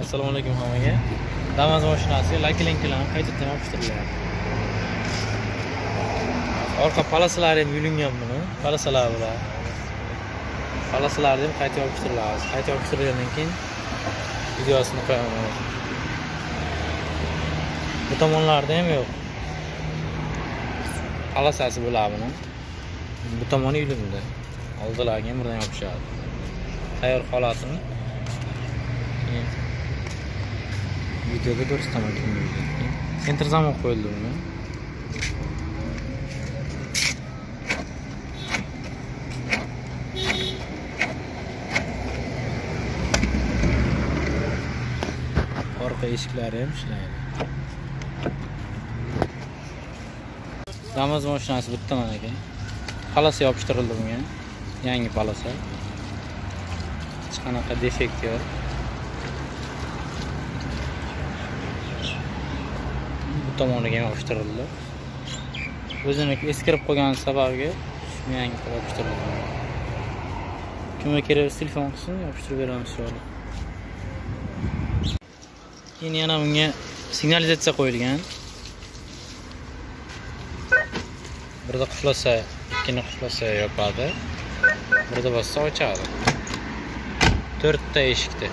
assalomu alaykum hammaga. Damas mashinasi lakilinkalarni qaytadan yopishtiriladi orqa palasalari ham yulingan buni. Palasalar bilan palasalarni ham qayta yopishtiriladi qayta yopishtirilgandan keyin videosini qo'yaman. Bu tomonlarida ham yo'q. Palasasi bo'ladi buni. Bu tomoni yulindi. Oldilariga ham birdan yopishadi. Tayyor holatini. Keyin videoda ko'rsataman sentr zamon qo'yildi buni orqa eshiklari ham ishlaydi damas mashinasi bitta mana aka palasa yopishtirildi bunga yangi palasa hech qanaqa defekt yo'q tomoniga ham yopishtirildi o'zini eskirib qolgani sababiga shuni yangi qilib yopishtirildi kimga kerak bo'lsa telefon qilsin yopishtirib beramiz inshaalloh keyin yana bunga signalizatsiya qo'yilgan. Birda quflasa ikkini quflasa yopadi. Birda bossa ochadi. To'rtta eshikda.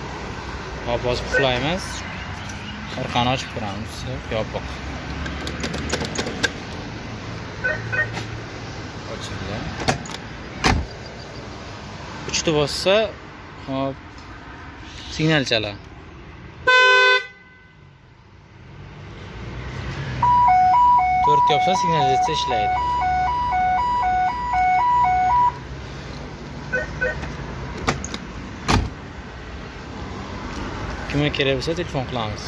Hop hozir quflaymiz orqani ochib ko'ramiz yopiq ochildi uchta bossa hop. Signal chala to'rt yopsa signalizatsiya ishlaydi kimga kerak bo'lsa telefon qilamiz